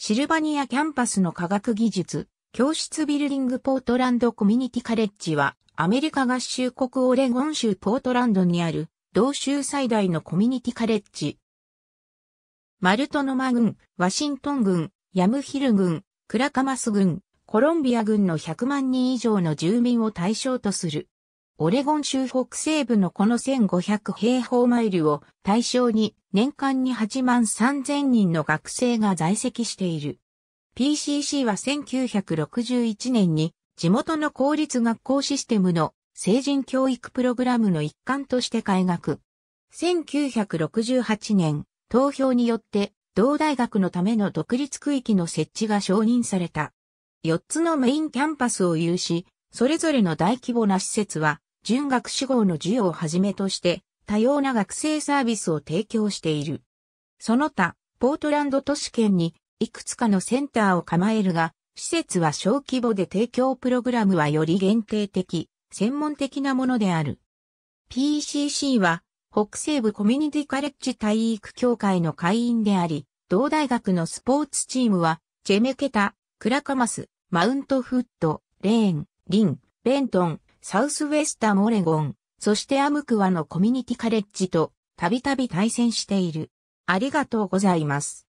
シルバニアキャンパスの科学技術、教室ビルディングポートランドコミュニティカレッジは、アメリカ合衆国オレゴン州ポートランドにある、同州最大のコミュニティカレッジ。マルトノマ郡、ワシントン郡、ヤムヒル郡、クラカマス郡、コロンビア郡の100万人以上の住民を対象とする。オレゴン州北西部のこの1500平方マイルを対象に年間に8万3000人の学生が在籍している。PCC は1961年に地元の公立学校システムの成人教育プログラムの一環として開学。1968年、投票によって同大学のための独立区域の設置が承認された。4つのメインキャンパスを有し、それぞれの大規模な施設は準学士号の授与をはじめとして多様な学生サービスを提供している。その他、ポートランド都市圏にいくつかのセンターを構えるが、施設は小規模で提供プログラムはより限定的、専門的なものである。PCC は北西部コミュニティカレッジ体育協会の会員であり、同大学のスポーツチームは、ジェメケタ、クラカマス、マウントフット、レーン、リン、ベントン、サウスウェスタンオレゴン、そしてアムクワのコミュニティカレッジとたびたび対戦している。ありがとうございます。